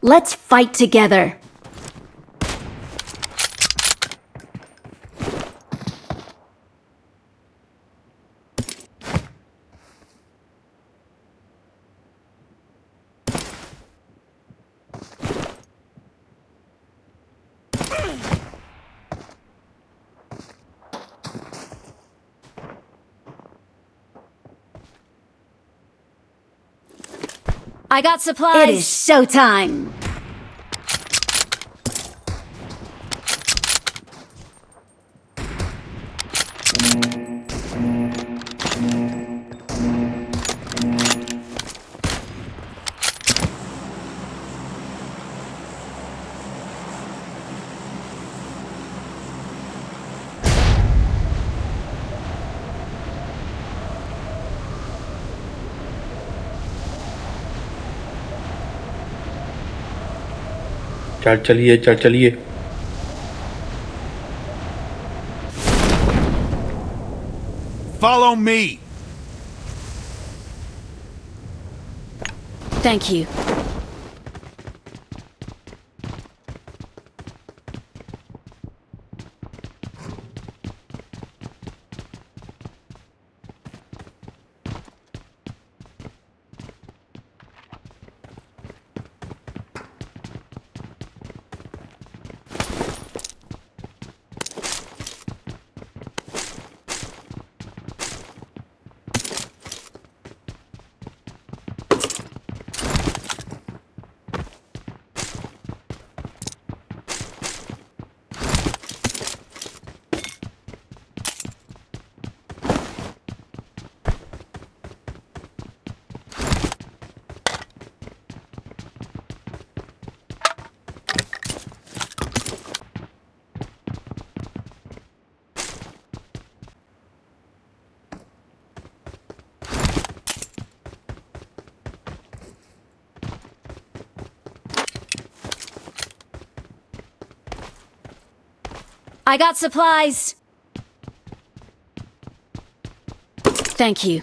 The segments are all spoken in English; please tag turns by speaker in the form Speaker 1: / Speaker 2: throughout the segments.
Speaker 1: Let's fight together. I got supplies. It is showtime.
Speaker 2: चल चलिए चल चलिए
Speaker 3: Follow me.
Speaker 1: Thank you. I got supplies. Thank you.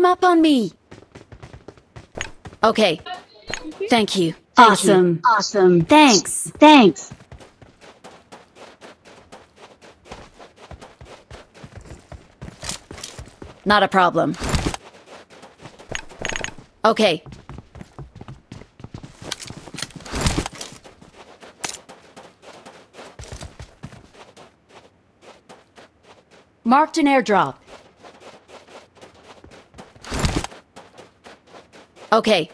Speaker 1: Form up on me. Okay. Thank you. Thank
Speaker 4: awesome.
Speaker 1: You.
Speaker 4: Awesome. Thanks. Thanks.
Speaker 1: Not a problem. Okay. Marked an airdrop. Okay.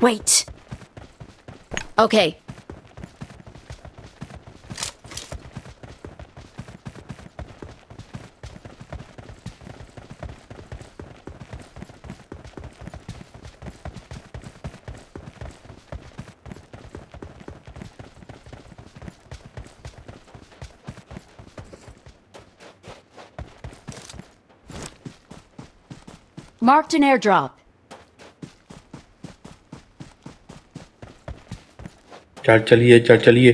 Speaker 1: Wait. Okay. Marked an airdrop.
Speaker 2: चल चलिए चल चलिए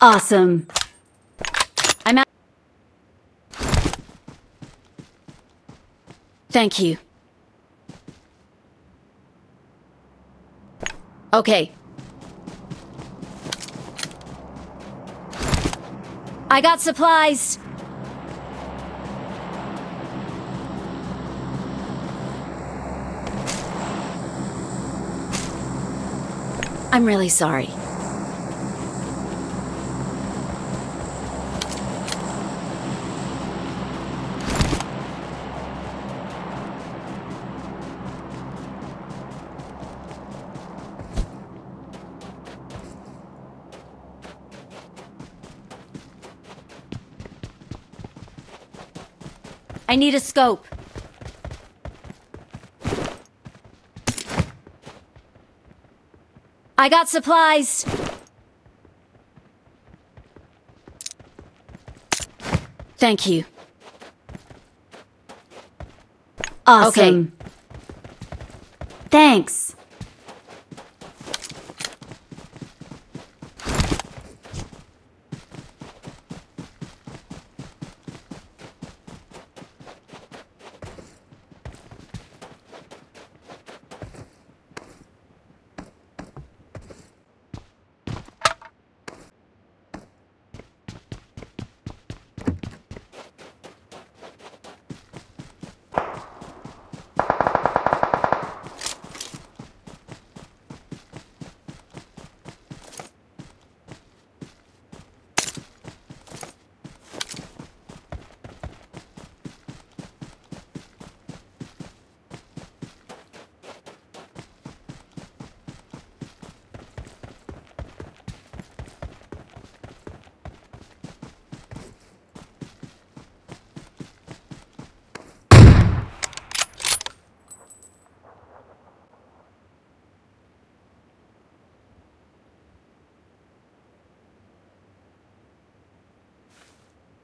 Speaker 4: Awesome.
Speaker 1: I'm out. Thank you. Okay. I got supplies. I'm really sorry. I need a scope. I got supplies. Thank you.
Speaker 4: Awesome. Thanks.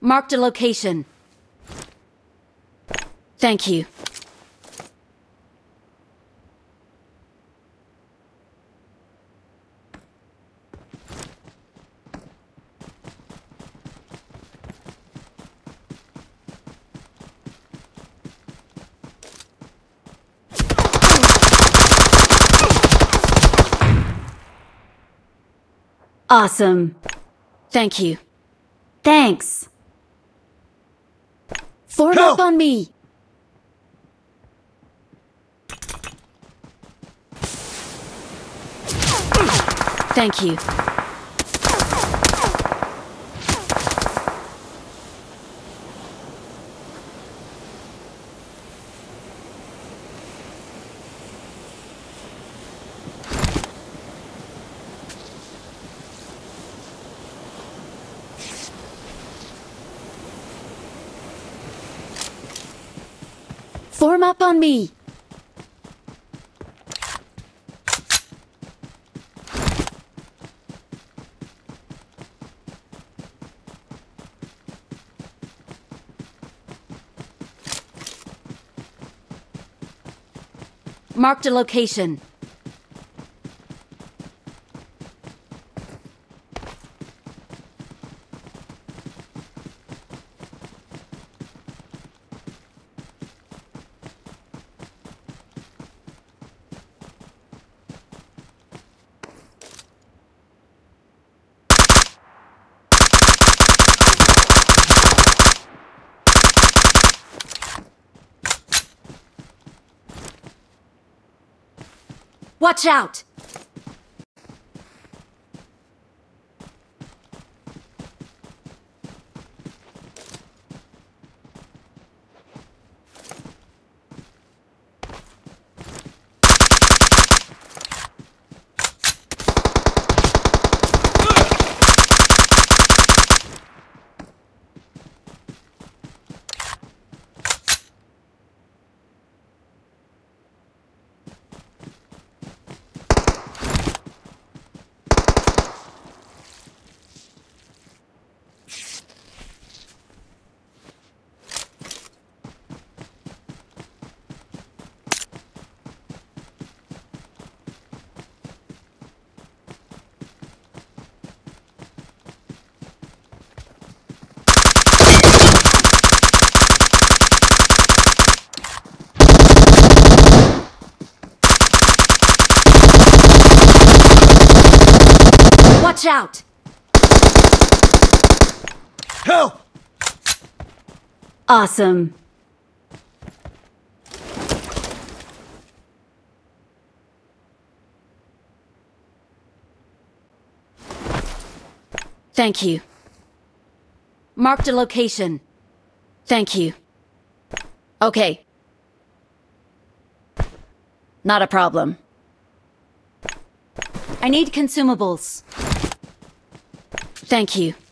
Speaker 1: Marked a location. Thank you.
Speaker 4: Awesome.
Speaker 1: Thank you.
Speaker 4: Thanks.
Speaker 1: Form
Speaker 3: Help!
Speaker 1: up on me. Thank you. Form up on me. Marked a location. Watch out! Watch out!
Speaker 3: Help!
Speaker 4: Awesome.
Speaker 1: Thank you. Marked a location. Thank you. Okay. Not a problem. I need consumables. Thank you.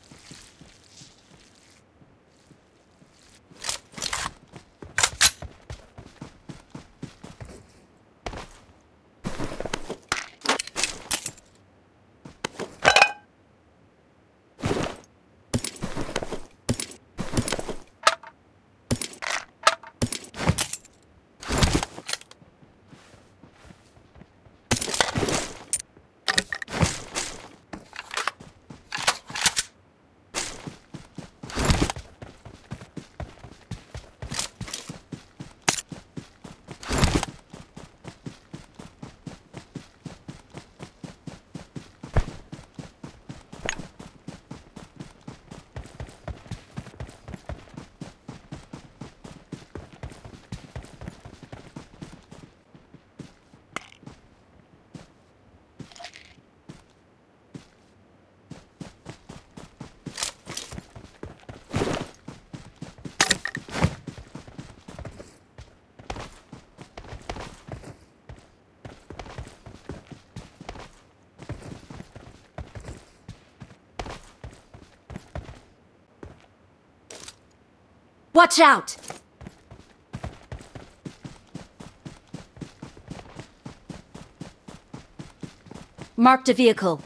Speaker 1: Watch out! Marked a vehicle.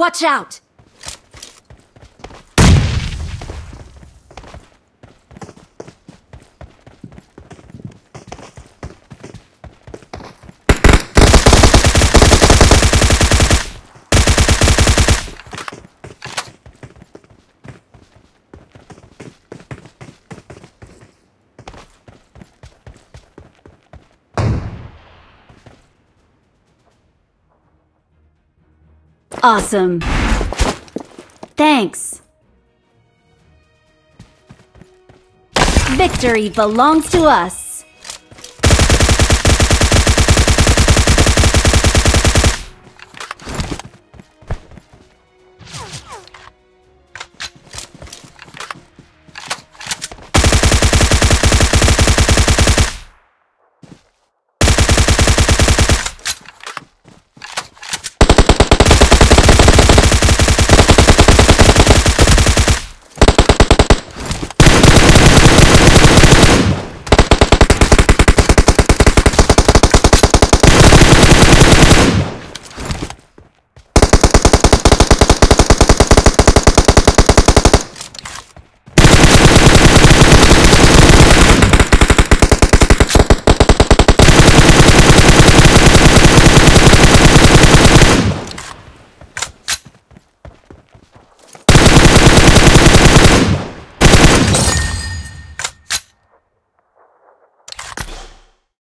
Speaker 1: Watch out!
Speaker 4: Awesome. Thanks. Victory belongs to us.